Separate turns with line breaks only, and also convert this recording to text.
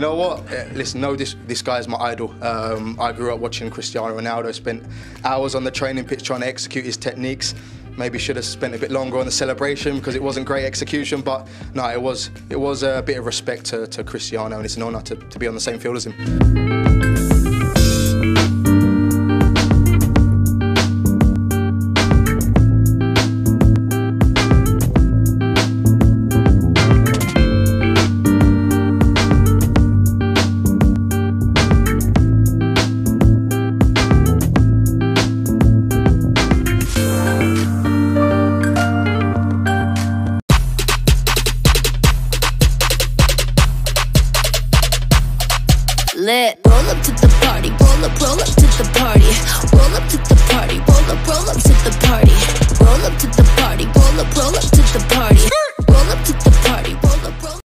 know what? Uh, Listen, no, this this guy is my idol. Um, I grew up watching Cristiano Ronaldo. Spent hours on the training pitch trying to execute his techniques. Maybe should have spent a bit longer on the celebration because it wasn't great execution. But no, it was it was a bit of respect to, to Cristiano, and it's an honour to, to be on the same field as him.
lit. Roll up to the party, roll up, roll up to the party. Roll up to the party, roll up, roll up to the party. Roll up to the party, roll up, roll up to the party. Roll up to